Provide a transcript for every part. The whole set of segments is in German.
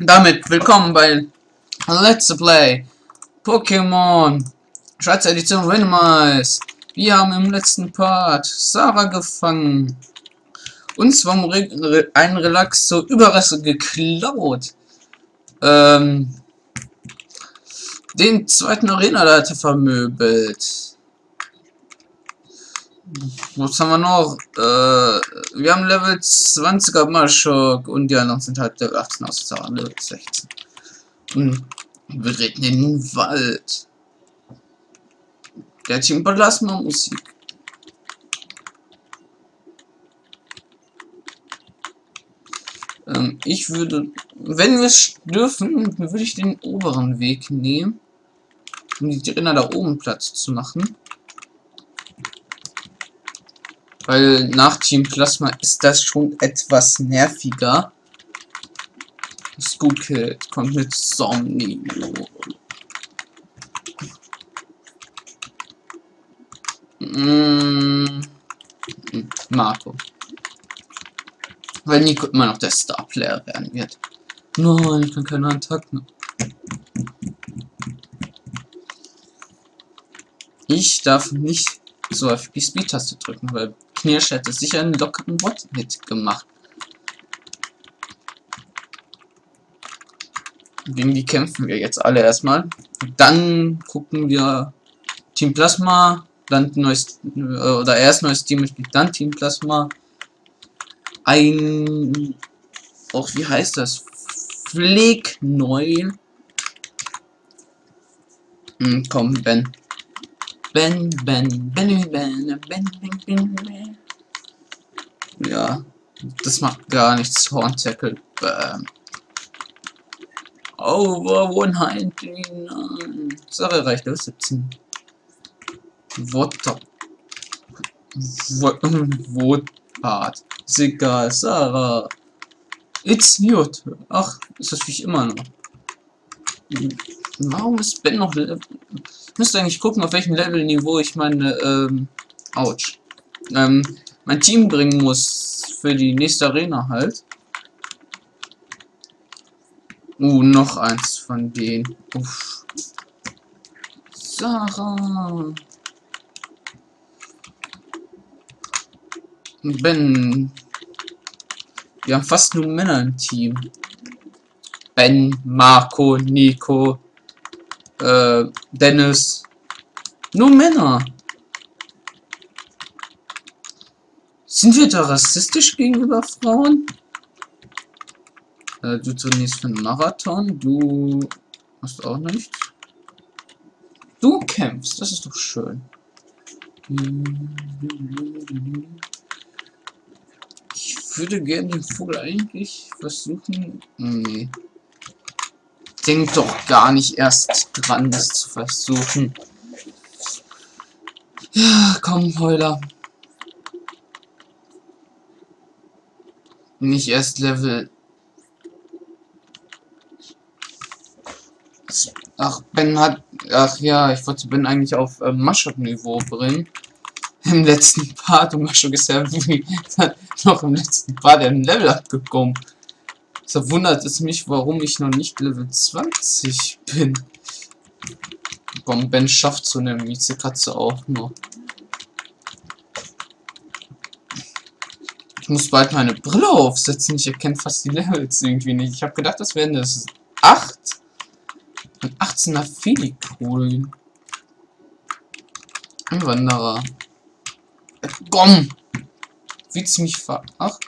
Damit willkommen bei Let's Play Pokémon Schweizer Edition Randomize. Wir haben im letzten Part Sarah gefangen. Und zwar ein Relax so Überreste geklaut. Ähm, den zweiten Arena-Leiter vermöbelt. Was haben wir noch? Äh, wir haben Level 20er Maschok und die anderen sind halt Level 18 aus Level 16. Und wir reden in den Wald. Der Team Plasma Musik. Ähm, ich würde, wenn wir es dürfen, würde ich den oberen Weg nehmen, um die Trainer da oben Platz zu machen. Weil nach Team Plasma ist das schon etwas nerviger. Scookit kommt mit Somni. Mm, Marco. Weil Nico immer noch der Star-Player werden wird. Nein, ich kann keine Attacken. Ich darf nicht so häufig die Speed-Taste drücken, weil Knirsch hätte sicher einen lockeren Bot mitgemacht. Gegen die kämpfen wir jetzt alle erstmal. Dann gucken wir Team Plasma, dann neues äh, oder erst neues Teammitglied, dann Team Plasma. Ein auch wie heißt das? Pfleg neu. Hm, komm, Ben. Ben, Ben, Ben, Ben, Ben, Ben, Ben, Ben. Ja, das macht gar nichts. Horn Tackle. Bam. Over 100. Sache reicht auf 17. Water. Wotpart. Sigga, Sarah. It's your turn. Ach, ist das wie immer noch. Warum ist Ben noch müsste eigentlich gucken, auf welchem Levelniveau ich meine, ähm, ouch, ähm, mein Team bringen muss für die nächste Arena halt. Uh, noch eins von denen. Uff. Sarah. Ben. Wir haben fast nur Männer im Team. Ben, Marco, Nico, äh, Dennis. Nur Männer. Sind wir da rassistisch gegenüber Frauen? Äh, du trainierst für einen Marathon. Du hast auch nichts. Du kämpfst. Das ist doch schön. Ich würde gerne den Vogel eigentlich versuchen. Nee denk doch gar nicht erst dran, das zu versuchen. Ja, komm, Heuler. Nicht erst Level... Ach, Ben hat... Ach ja, ich wollte Ben eigentlich auf äh, Maschok-Niveau bringen. Im letzten Part. Und Maschok ist ja wie noch im letzten Part ein Level abgekommen. So wundert es mich, warum ich noch nicht Level 20 bin. Komm, Ben schafft so eine Miezekatze auch nur. Ich muss bald meine Brille aufsetzen. Ich erkenne fast die Levels irgendwie nicht. Ich habe gedacht, das wären das 8. Ein 18er Felicool. Ein Wanderer. Komm! Wie ziemlich ver... Ach.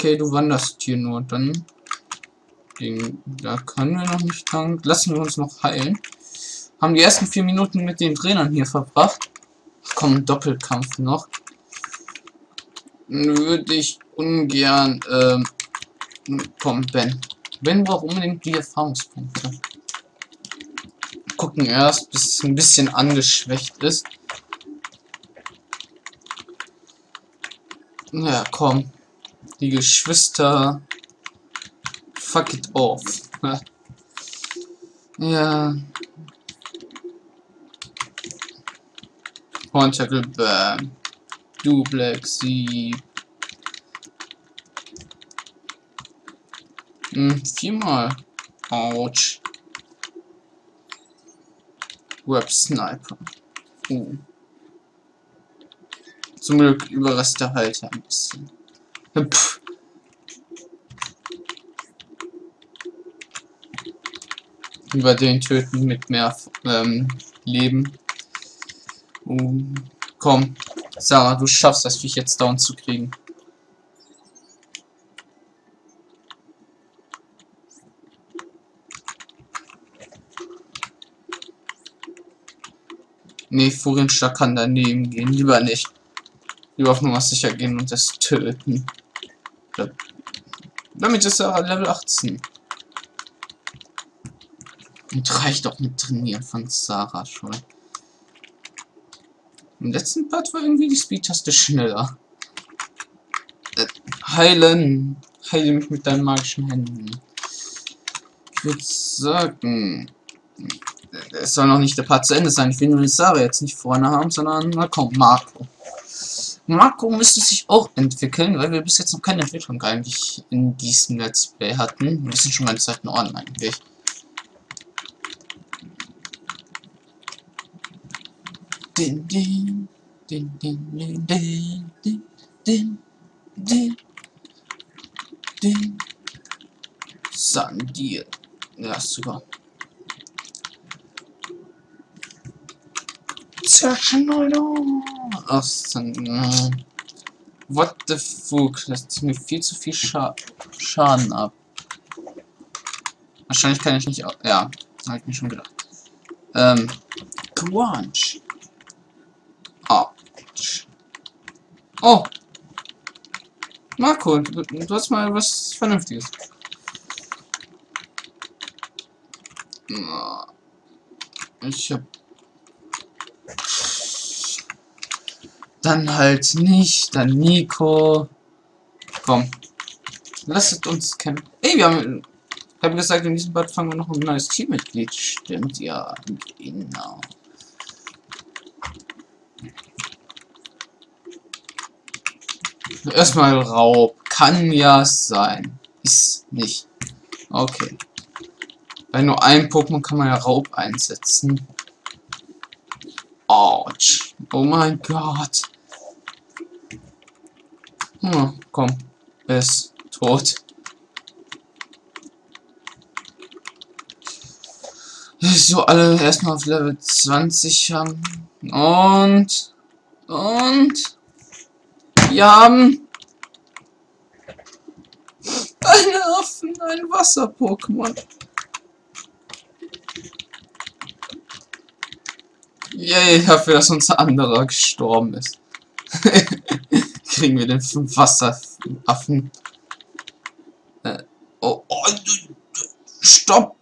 Okay, du wanderst hier nur. Dann den, da können wir noch nicht lang. Lassen wir uns noch heilen. Haben die ersten vier Minuten mit den Trainern hier verbracht. Ach komm, Doppelkampf noch. Würde ich ungern. Ähm, komm, Ben. Ben braucht unbedingt die Erfahrungspunkte. Gucken erst, bis es ein bisschen angeschwächt ist. Ja, komm. Die Geschwister fuck it off. ja. Horn Tackle, bam. Duplex, Sieb. Hm, viermal. Autsch. Web Sniper. Uh. Zum Glück Überreste halt ein bisschen. Pff. Über den töten mit mehr ähm, Leben. Uh. Komm, Sarah, du schaffst das Viech jetzt down zu kriegen. Nee, Furienstar kann daneben gehen. Lieber nicht. Lieber auf Nummer sicher gehen und das töten. Damit ist er Level 18. Und reicht auch mit Trainieren von Sarah schon. Im letzten Part war irgendwie die Speed-Taste schneller. Äh, heilen. Heile mich mit deinen magischen Händen. Ich würde sagen, es soll noch nicht der Part zu Ende sein. Ich will nur die Sarah jetzt nicht vorne haben, sondern, na komm, Marco. Marco müsste sich auch entwickeln, weil wir bis jetzt noch keine Entwicklung eigentlich in diesem Let's Play hatten. Wir sind schon Zeit in Ordnung eigentlich. Din, din, din, din, din, din, din, din, din, din. Sandir. Ja, super. Searchen, Alter. Ach, dann, äh, What the fuck? Das ist mir viel zu viel Scha Schaden ab. Wahrscheinlich kann ich nicht. Ja, habe ich mir schon gedacht. Ähm. Crunch. Ouch. Oh. Marco, du, du hast mal was Vernünftiges. Ich hab Dann halt nicht. Dann Nico. Komm. Lasst uns kämpfen. Ey, wir haben. Ich habe gesagt, in diesem Bad fangen wir noch ein neues Teammitglied. Stimmt, ja. Genau. Erstmal Raub. Kann ja sein. Ist nicht. Okay. Bei nur einem Pokémon kann man ja Raub einsetzen. Autsch. Oh mein Gott. Hm, komm. Ist tot. So, alle erstmal auf Level 20 haben. Und. Und. Wir haben. Eine Affen, ein Wasser-Pokémon. Yay, dafür, dass unser anderer gestorben ist. Kriegen wir den fünf Wasseraffen. Äh, oh, oh, stopp!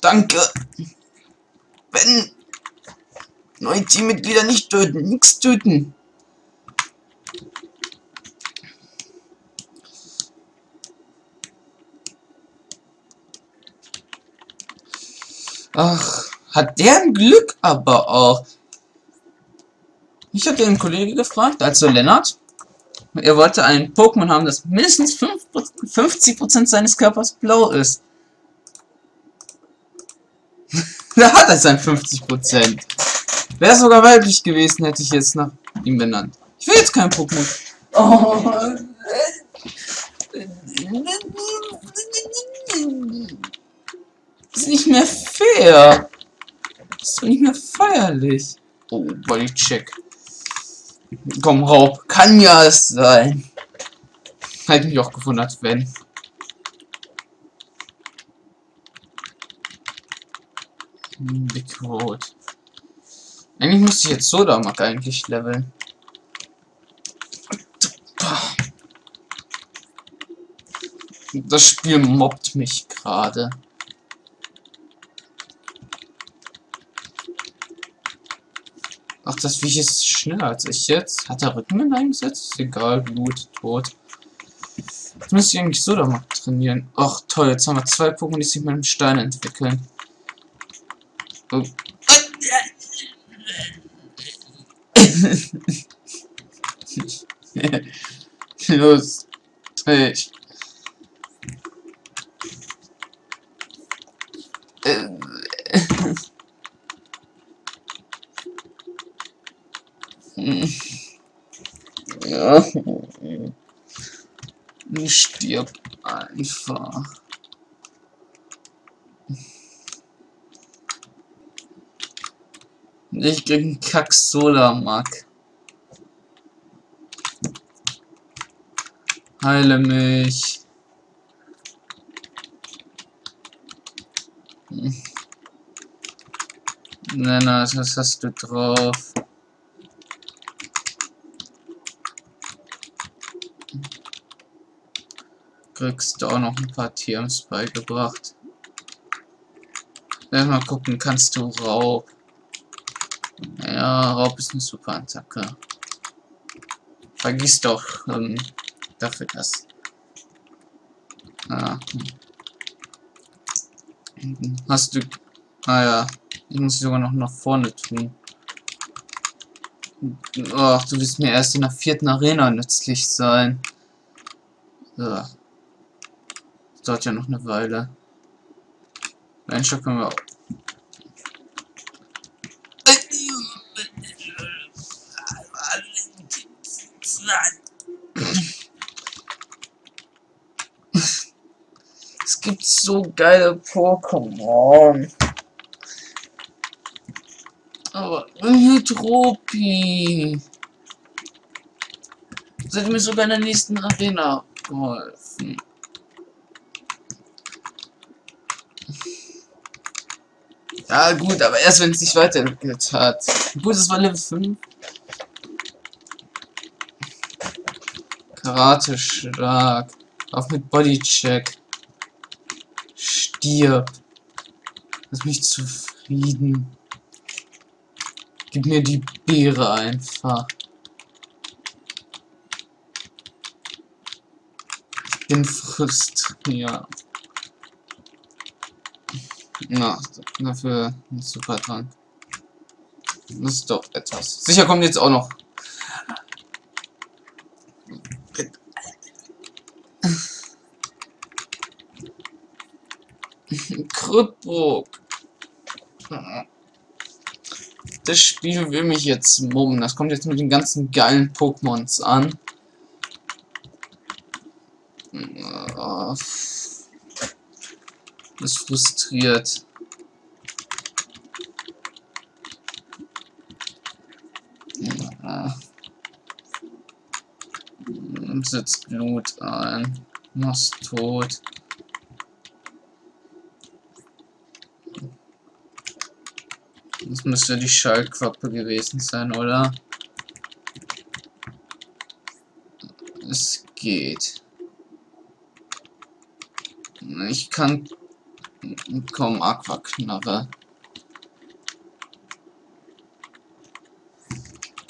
Danke! Wenn neue Teammitglieder nicht töten, nichts töten. Ach. Hat der ein Glück aber auch. Ich hatte einen Kollege gefragt, also Lennart. Er wollte ein Pokémon haben, das mindestens 50% seines Körpers blau ist. da hat er sein 50%. Wäre sogar weiblich gewesen, hätte ich jetzt nach ihm benannt. Ich will jetzt kein Pokémon. Oh. Das ist nicht mehr fair. Das ist doch nicht mehr feierlich. Oh, Bodycheck. Komm, Raub. Kann ja es sein. Hätte mich auch gewundert, wenn. Big Road. Eigentlich müsste ich jetzt Sodamak eigentlich leveln. Das Spiel mobbt mich gerade. Ach, das Viech ist schneller als ich jetzt. Hat er Rückenwind eingesetzt? Egal, gut, tot. Jetzt müsste ich eigentlich so da mal trainieren. Ach, toll, jetzt haben wir zwei Pokémon, die sich mit dem Stein entwickeln. Oh. Los. Ich. Ja. Stirb einfach. Ich krieg einen Kack Solarmark. Heile mich. Hm. Nenner, was hast du drauf? Kriegst du auch noch ein paar TMs beigebracht. Mal gucken, kannst du Raub? Ja, Raub ist eine super Attacke. Vergiss doch ähm, dafür das. Ah. Hast du... Ah ja, ich muss sogar noch nach vorne tun. Ach, du wirst mir erst in der vierten Arena nützlich sein. So. Dauert ja noch eine Weile. Einschlag können wir auch Es gibt so geile Pokémon. Aber Hydropi. Hat mir sogar in der nächsten Arena geholfen. Ja gut, aber erst wenn es sich weiterentwickelt hat. Gut, es war Level 5. Karate Schlag. Auf mit Bodycheck. Stirb. Lass mich zufrieden. Gib mir die Beere einfach. Ich bin frustriert. Na, dafür ein super dran. Das ist doch etwas. Sicher kommt jetzt auch noch Krüppburg. Das Spiel will mich jetzt mummen. Das kommt jetzt mit den ganzen geilen Pokémons an. Das frustriert. Und setzt Blut ein. Machst tot. Das müsste die Schallquappe gewesen sein, oder? Es geht. Ich kann kaum Aquaknarre.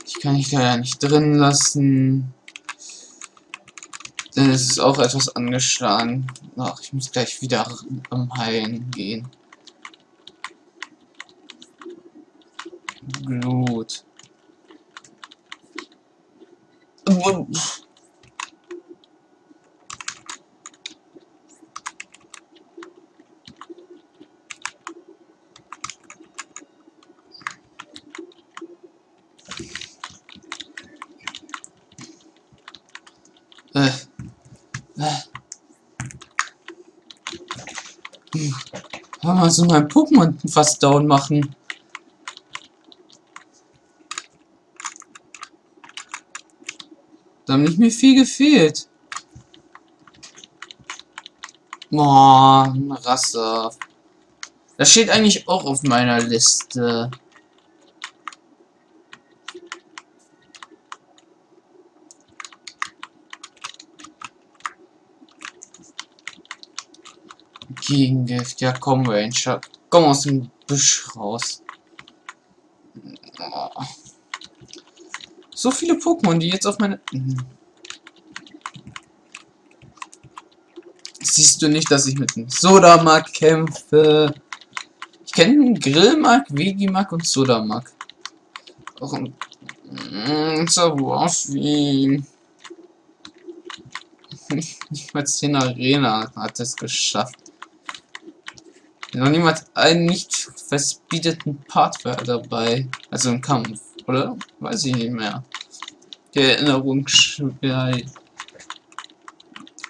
Ich kann ich da ja nicht drin lassen. Das ist auch etwas angeschlagen. Ach, ich muss gleich wieder am Heilen gehen. Glut. Äh. Äh. Hm. Hör mal, so mein Pokémon fast down machen. Da haben nicht mehr viel gefehlt. Boah, Rasse. Das steht eigentlich auch auf meiner Liste. Gegengift, ja komm Ranger. Komm aus dem Büsch raus. So viele Pokémon, die jetzt auf meine... Mhm. Siehst du nicht, dass ich mit dem Sodamak kämpfe? Ich kenne Grillmark, Vegimark und Sodamak. Auch ein... Wie... Nicht mal 10 Arena hat es geschafft. Noch niemand einen nicht festbietenden Part dabei. Also im Kampf, oder? Weiß ich nicht mehr. Die Erinnerung bei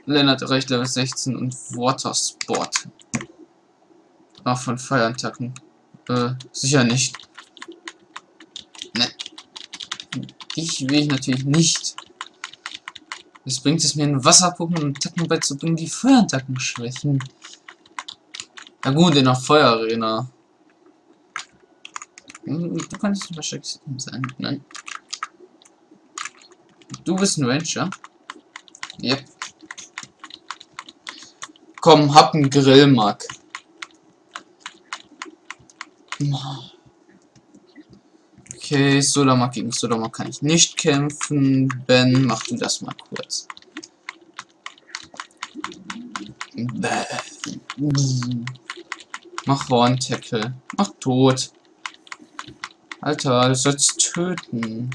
Lennart erreicht Level 16 und Watersport. Auch von Feuerattacken. Äh, sicher nicht. Ne. Ich will ich natürlich nicht. Es bringt es mir in Wasser-Pokémon und Attacken beizubringen, die Feuerattacken schwächen. Na gut, in der Feuerarena. Du kannst wahrscheinlich sein. Nein. Du bist ein Ranger. Yep. Komm, hab einen Grill, Mark. Okay, Solama gegen Solama kann ich nicht kämpfen. Ben, mach du das mal kurz. Mach Horn Tackle. Mach tot. Alter, du sollst töten.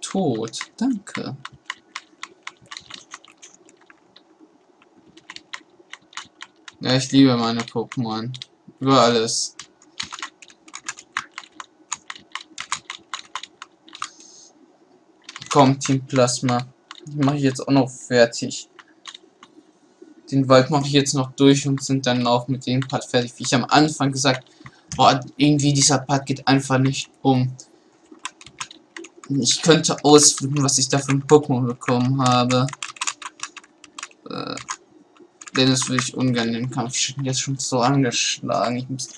Tot. Danke. Ja, ich liebe meine Pokémon. Über alles. Komm, Team Plasma. Mache ich jetzt auch noch fertig. Den Wald mache ich jetzt noch durch und sind dann auch mit dem Part fertig. Wie ich am Anfang gesagt boah, irgendwie dieser Part geht einfach nicht um. Ich könnte ausflippen, was ich da für ein Pokémon bekommen habe. Äh, Dennis will ich ungern den Kampf. Ich bin jetzt schon so angeschlagen. Ich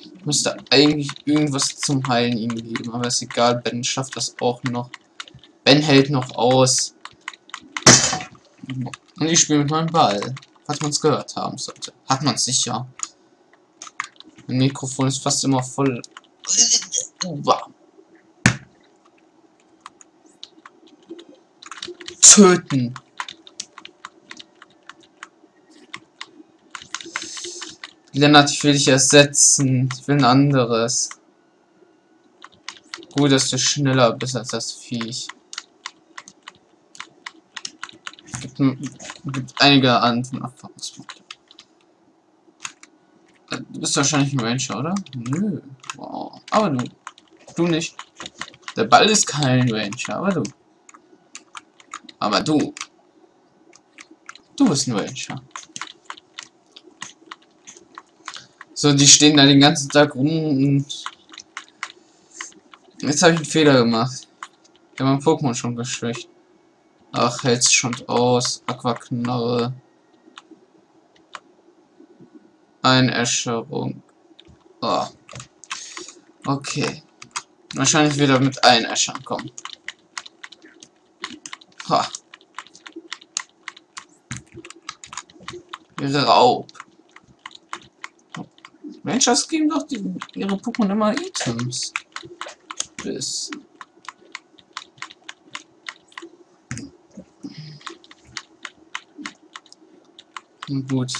ich müsste eigentlich irgendwas zum Heilen ihm geben. Aber ist egal, Ben schafft das auch noch. Ben hält noch aus. Und ich spiele mit meinem Ball. Falls man es gehört haben sollte. Hat man sicher. Mein Mikrofon ist fast immer voll. Töten. Lennart, ich will dich ersetzen. Ich will ein anderes. Gut, dass du schneller bist als das Viech. Gibt, gibt einige anderen Erfahrungspunkte. Du bist wahrscheinlich ein Ranger, oder? Nö. Wow. Aber du. Du nicht. Der Ball ist kein Ranger, aber du. Aber du. Du bist ein Ranger. So, die stehen da den ganzen Tag rum und... Jetzt habe ich einen Fehler gemacht. Ich habe mein Pokémon schon geschwächt. Ach, hält's schon aus. Aquaknarre. Einäscherung. Oh. Okay. Wahrscheinlich wieder mit Einäschern kommen. Ha. Raub. Rangers geben doch die, ihre Pokémon immer Items. Bis. Gut.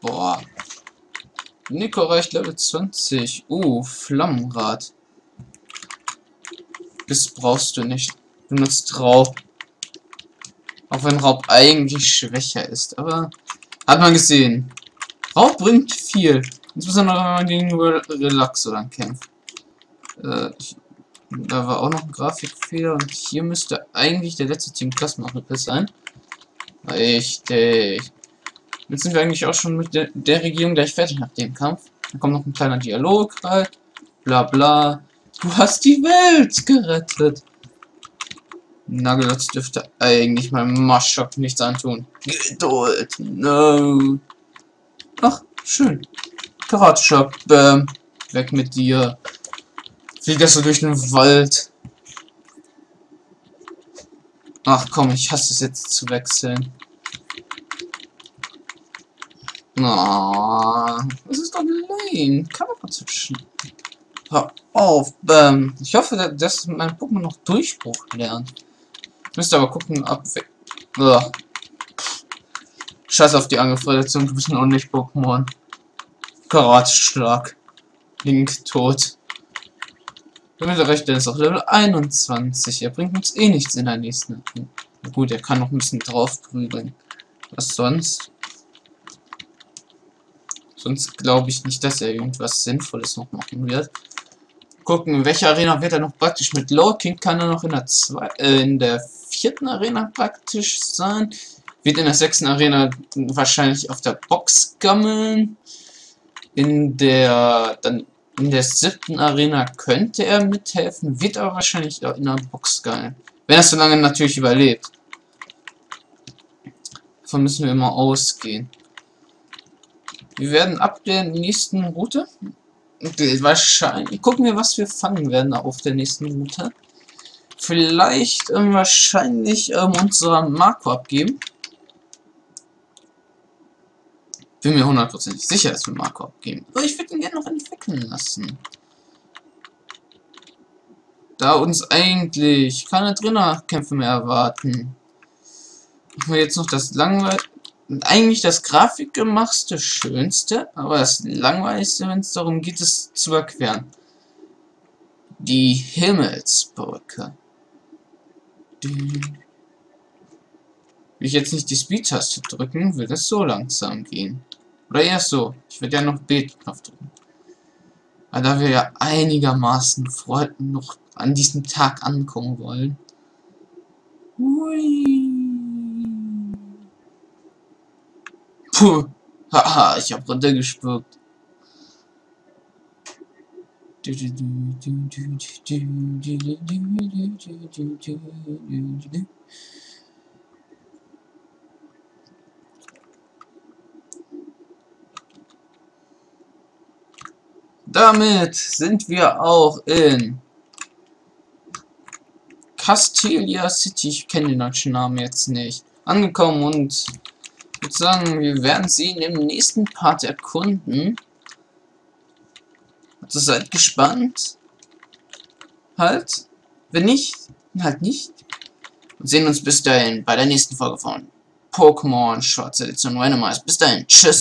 Boah. Nico reicht Level 20. Uh, Flammenrad. Das brauchst du nicht. Du nutzt Raub. Auch wenn Raub eigentlich schwächer ist. Aber hat man gesehen. Raub bringt viel. Insbesondere wenn man gegen Relaxo dann kämpft. Äh, da war auch noch ein Grafikfehler und hier müsste eigentlich der letzte Team Klassenmachrippe sein. Richtig. Jetzt sind wir eigentlich auch schon mit der, der Regierung gleich fertig nach dem Kampf. Da kommt noch ein kleiner Dialog rein. Bla bla. Du hast die Welt gerettet. Nagelotz dürfte eigentlich meinem Maschok nichts antun. Geduld. No. Ach, schön. Karate-Shop. Bäm. Weg mit dir. Fliegt das so durch den Wald. Ach komm, ich hasse es jetzt zu wechseln. Oh, das ist doch lame. Kamera zu Hör auf. Ähm, ich hoffe, dass mein Pokémon noch Durchbruch lernt. Müsste aber gucken, ob... Ugh. Scheiß auf die Angriffsreduktion, du bist noch nicht Pokémon. Karatschlag. Link tot. Damit recht, der ist auf Level 21. Er bringt uns eh nichts in der nächsten. Na gut, er kann noch ein bisschen drauf prügeln. Was sonst? Sonst glaube ich nicht, dass er irgendwas Sinnvolles noch machen wird. gucken, in welcher Arena wird er noch praktisch mit Lord King kann er noch in der zwei, äh, in der vierten Arena praktisch sein. Wird in der sechsten Arena wahrscheinlich auf der Box gammeln. In der dann in der siebten Arena könnte er mithelfen, wird aber wahrscheinlich in der Box gammeln. Wenn er so lange natürlich überlebt. Davon müssen wir immer ausgehen. Wir werden ab der nächsten Route wahrscheinlich gucken wir, was wir fangen werden auf der nächsten Route. Vielleicht ähm, wahrscheinlich ähm, unser Marco abgeben. Bin mir hundertprozentig sicher, dass wir Marco abgeben. Aber ich würde ihn gerne noch entwickeln lassen. Da uns eigentlich keine Drinnenkämpfe mehr erwarten. Machen wir jetzt noch das langweilig eigentlich das Grafikgemachte schönste, aber das langweiligste, wenn es darum geht, es zu erklären. Die Himmelsbrücke. Will ich jetzt nicht die Speed-Taste drücken, wird es so langsam gehen. Oder eher so. Ich werde ja noch B-Knopf drücken. Weil da wir ja einigermaßen noch an diesem Tag ankommen wollen. Hui. Puh. Haha, ich hab runtergespuckt. Damit sind wir auch in Castilia City, ich kenne den deutschen Namen jetzt nicht, angekommen und ich würde sagen, wir werden sie in dem nächsten Part erkunden. Also seid gespannt. Halt. Wenn nicht, halt nicht. Und sehen uns bis dahin bei der nächsten Folge von Pokémon Schwarze Edition Randomize. Bis dahin. Tschüss.